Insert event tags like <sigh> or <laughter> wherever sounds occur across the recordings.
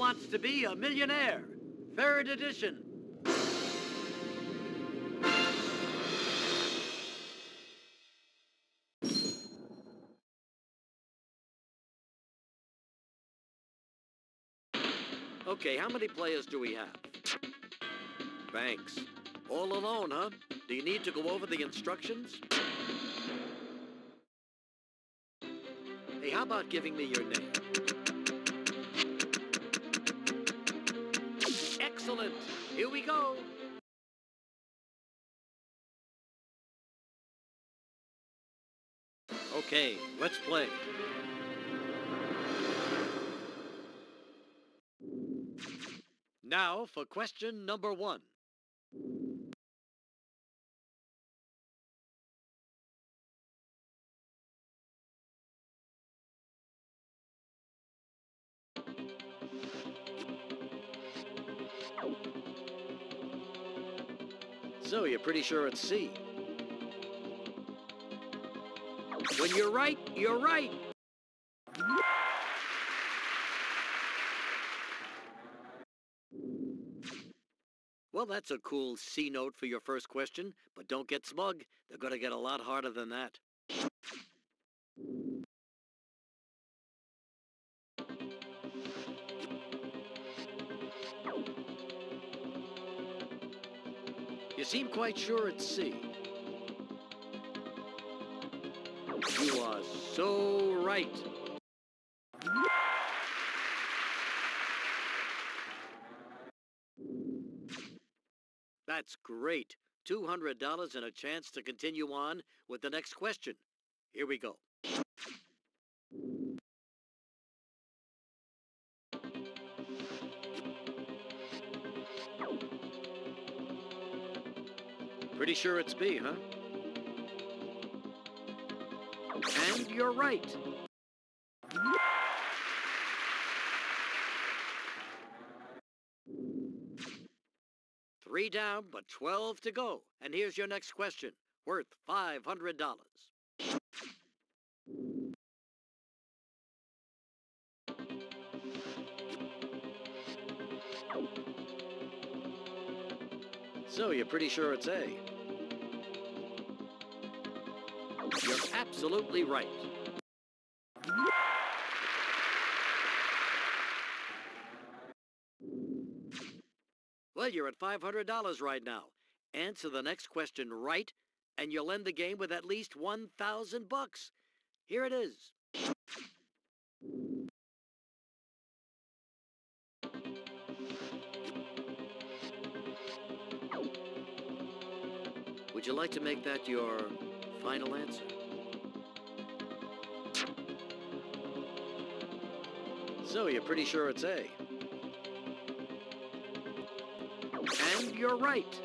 Wants to Be a Millionaire, third edition. Okay, how many players do we have? Thanks. All alone, huh? Do you need to go over the instructions? Hey, how about giving me your name? Excellent. Here we go. Okay, let's play. Now for question number one. You're pretty sure it's C. When you're right, you're right. Well, that's a cool C note for your first question, but don't get smug. They're going to get a lot harder than that. You seem quite sure it's C. You are so right. That's great. $200 and a chance to continue on with the next question. Here we go. Pretty sure it's B, huh? And you're right. Three down, but 12 to go. And here's your next question, worth $500. So you're pretty sure it's A. You're absolutely right. Well, you're at $500 right now. Answer the next question right, and you'll end the game with at least 1,000 bucks. Here it is. You like to make that your final answer? So you're pretty sure it's A. And you're right.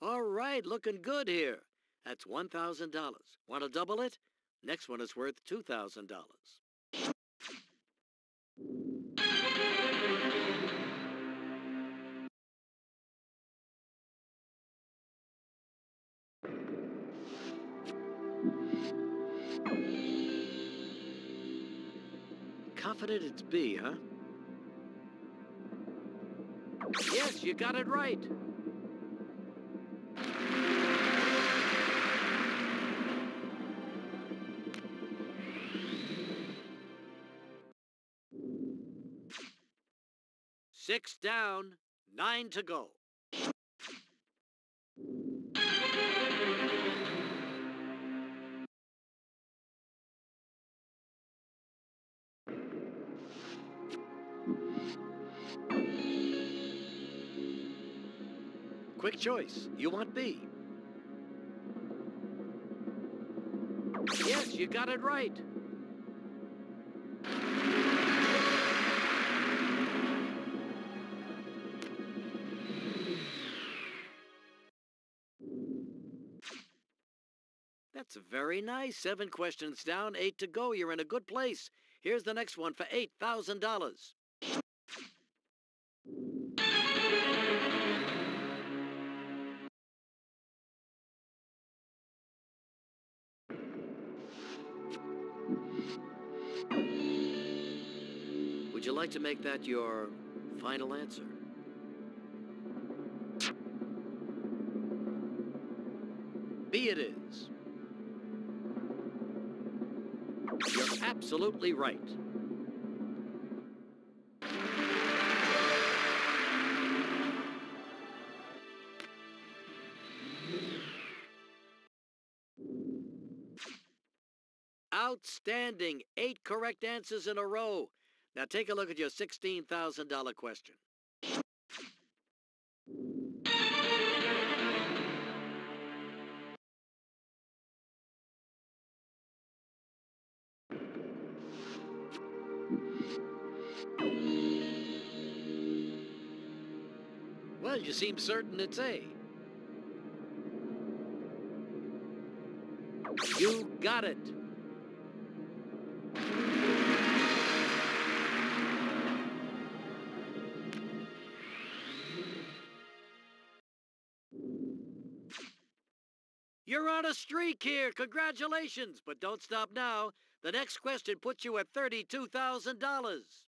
All right, looking good here. That's $1,000. Want to double it? Next one is worth $2,000. Confident it's B, huh? Yes, you got it right. Six down, nine to go. Quick choice. You want B. Yes, you got it right. That's very nice. Seven questions down, eight to go. You're in a good place. Here's the next one for $8,000. Would you like to make that your final answer? B it is. Absolutely right. Outstanding. Eight correct answers in a row. Now take a look at your $16,000 question. Well, you seem certain it's A. You got it. You're on a streak here. Congratulations. But don't stop now. The next question puts you at $32,000.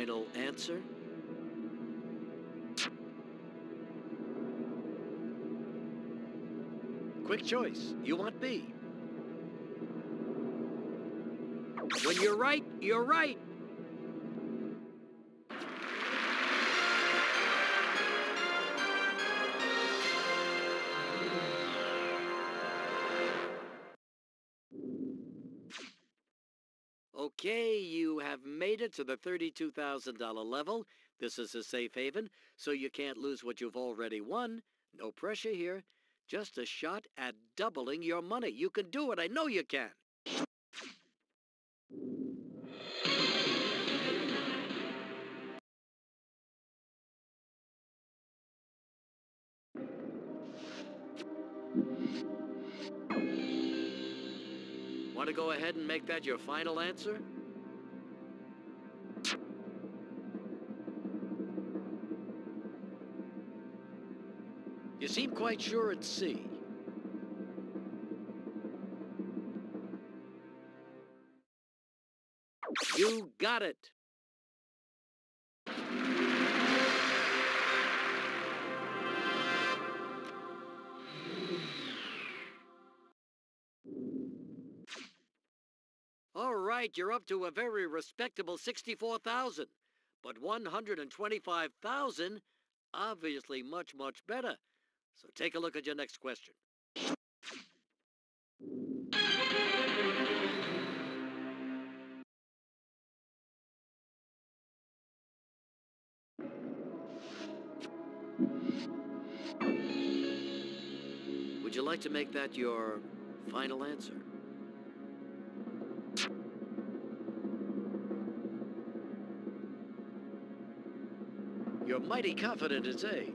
Final answer? Quick choice. You want B. When you're right, you're right. Okay, you have made it to the $32,000 level. This is a safe haven, so you can't lose what you've already won. No pressure here. Just a shot at doubling your money. You can do it. I know you can. Want to go ahead and make that your final answer? You seem quite sure it's C. You got it. All right, you're up to a very respectable 64,000. But 125,000, obviously much, much better. So take a look at your next question. Would you like to make that your final answer? You're mighty confident it's A.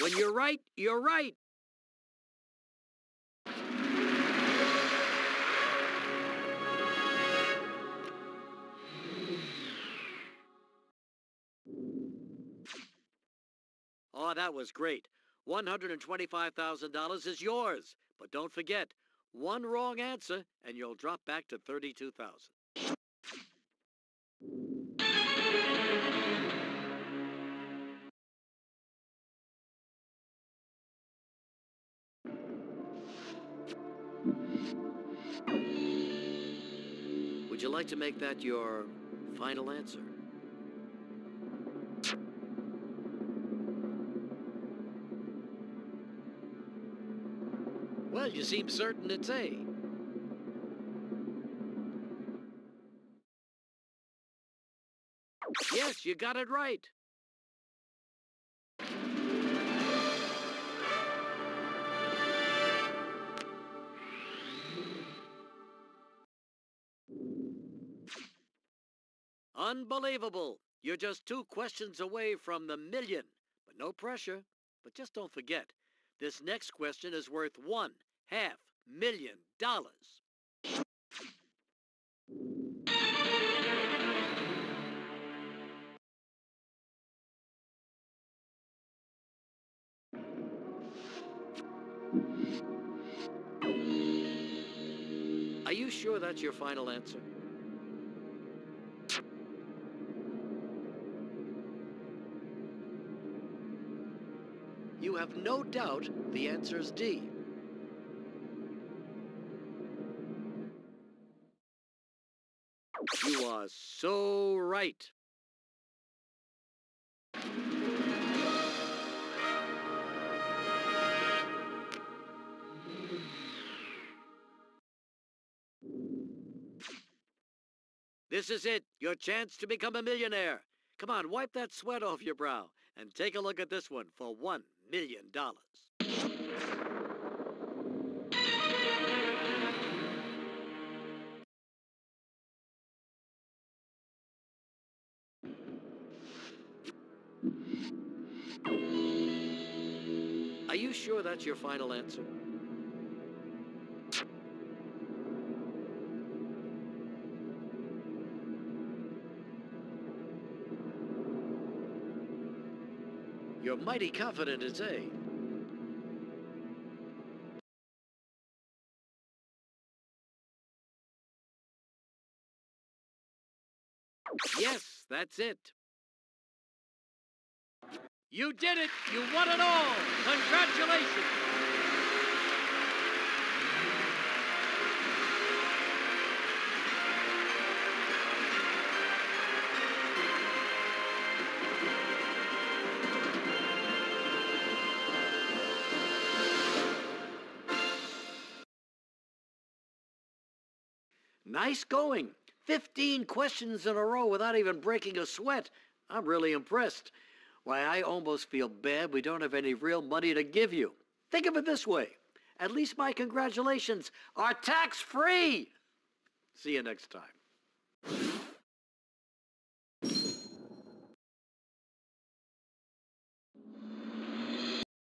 When you're right, you're right. <sighs> Oh, that was great. $125,000 is yours. But don't forget, one wrong answer and you'll drop back to 32,000. Would you like to make that your final answer? Well, you seem certain it's A. Yes, you got it right. Unbelievable. You're just two questions away from the million. But no pressure. But just don't forget, this next question is worth one half million dollars. Are you sure that's your final answer? Have no doubt the answer is D. You are so right. This is it, your chance to become a millionaire. Come on, wipe that sweat off your brow and take a look at this one for one million dollars. Are you sure that's your final answer? You're mighty confident it's A. Yes, that's it. You did it! You won it all! Congratulations! Nice going. 15 questions in a row without even breaking a sweat. I'm really impressed. Why, I almost feel bad we don't have any real money to give you. Think of it this way. At least my congratulations are tax-free. See you next time.